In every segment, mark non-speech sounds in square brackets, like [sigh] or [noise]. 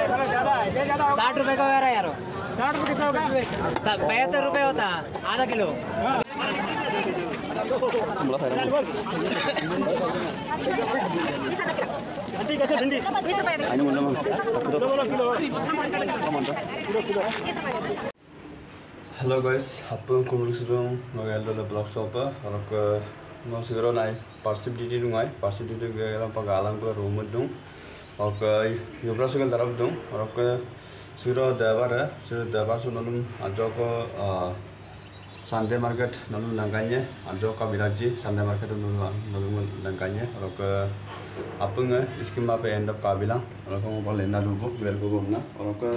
साठ रुपए का वगैरह यार साठ रुपये कितना होगा बहत्तर रुपए होता आधा किलो ठीक है भिंडी Hello guys, hapun kumul sudung nogal dole blog shop arok no sigro nai parsip di dung ai Oke, yu brasukal దరబ్ దుం ya, సిరో దేవర సిరో దేవర సునలుం ke Sunday market nolu langkanya ajo kabilaji Sunday market nolu nolu langkanya rok apa nge iskim apa end up kabila ke mau kalau enda lubu bel gue bumna orang ke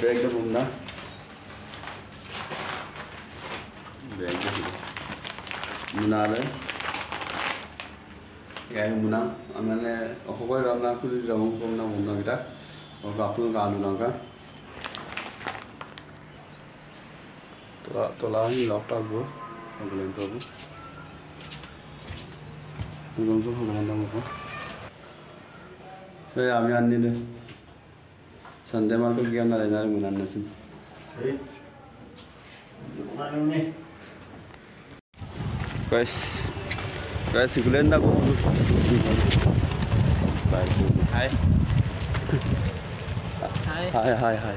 gue bumna bag gue bumna ஏழு மூணா அதனால் அப்போ கூட ரொம்ப நாள் குளிர் ரொம்ப ரொம்ப நாள் ஒன்றாங்கிட்டா ஒரு அப்பவும் காணுனாங்க தொலா தொலாங்க லாக்டாக போகும் உங்களை தோகும் আমি আনি চানডে মালটো কিয় নালাগে আৰু ইমান আনিছোঁ বেছ Guys, sigulen na ko. Bye. Hi. Hai. Hai hai hai.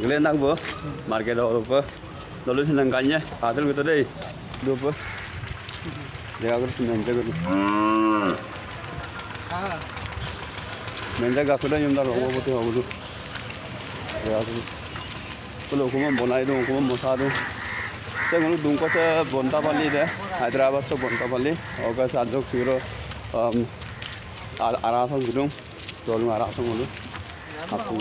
Sigulen na ko. Market daw ko. Dolo sinangkanya, adil gitu deh. Dua po. Dia aku sinangka gitu. Ah. Menja gakuda nyumdar rogo bote hogu. Ya aku. Kulo kuma bonai dong, kuman mosa dong. से दुमकोसे बंतापल्ली दे से बंतापाली okay साजोग फिरो आरासम आराम से में आरासम गुरु आपको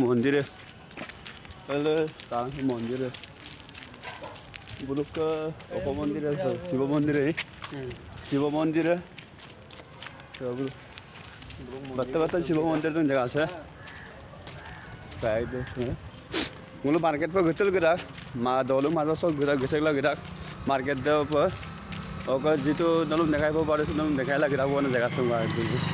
मंदिर है मंदिर है পুলুক অপ মন্দিৰ আছে শিৱ মন্দিৰ শিৱ মন্দিৰ বাৰ্তা বাৰ্তা শিৱ মন্দিৰ জেগা আছে প্ৰায় বোলো মাৰ্কেট পৰা গৈছিলো গিটাক মা দলো মাজত চব গিটাক গৈছে গ'লা গিটাক মাৰ্কেট যাব পৰা অকল যিটো দলক দেখাই পাৰিছোঁ দেখাই লাগে গিটাক জেগা চাওঁ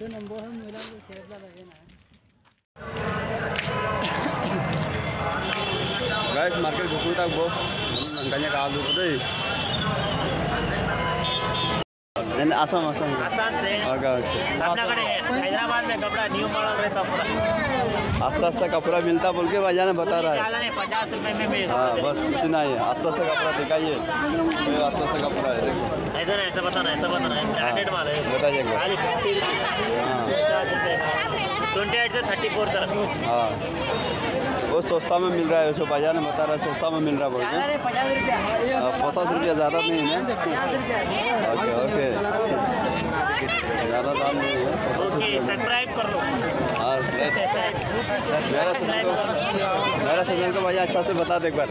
तो नंबर हम मेरा वो लगे ना guys market tak deh से अपनाकडे हैदराबाद में कपड़ा न्यू मॉडल रहता पूरा अच्छा अच्छा कपड़ा मिलता बोल के भैया ने बता रहा है ज़्यादा नहीं पचास रुपए में भी हाँ बस इतना ही अच्छा अच्छा कपड़ा दिखाइए ये अच्छा अच्छा कपड़ा है देखो ऐसा नहीं ऐसा बताना ऐसा बताना ब्रांडेड माल है। खाली फिफ्टी हाँ। पचास ट्वेंटी एट से थर्टी फोर तक। हाँ। वो सस्ता में मिल रहा है उसको भैया ने बता रहा है सस्ता में मिल रहा है बोल के। पचास रुपया। हाँ, पचास रुपया ज़्यादा नहीं है ना? Okay okay. ज़्यादा दाम नहीं है ओके सब्सक्राइब कर लो। हाँ मेरा [laughs] मेरा सजन को भैया अच्छा से बता दे एक बार।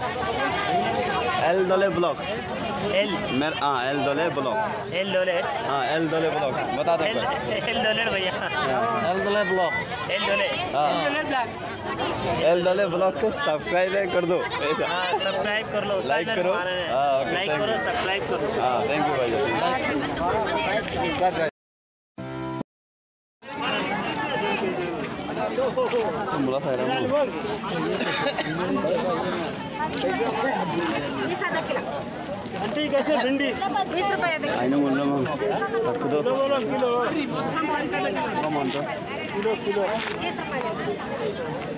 एल दोले ब्लॉक्स। एल मेरा हाँ एल दोले ब्लॉक एल डोलेट हाँ एल दोले ब्लॉक्स। बता दे एक एल बार एल डोलेट भैया। अलगला ब्लॉक। एल डोले। हाँ। एल दोले ब्लॉक। को सब्सक्राइब कर दो। हाँ सब्सक्राइब कर लो। Like करो। हाँ, लाइक करो सब्सक्राइब करो। हाँ थैंक यू भैया। मुला खायला ini satu kilo आंटी कैसे भिंडी बीस रुपये देखिए होइन बोल्नु म तक्कुदो किलो कम हुन्छ तीस रुपये किलो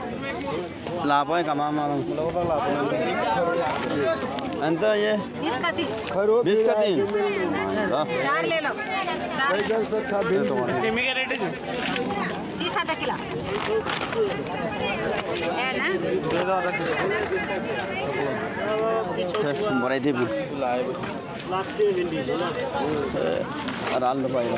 लाभाय कामा मामा अन्त ये। बीस का तीन। का चार ले लो। चार। सेमी का रेट है तीस आधा किलो। है ना? लास्ट भिंडी राल पाइला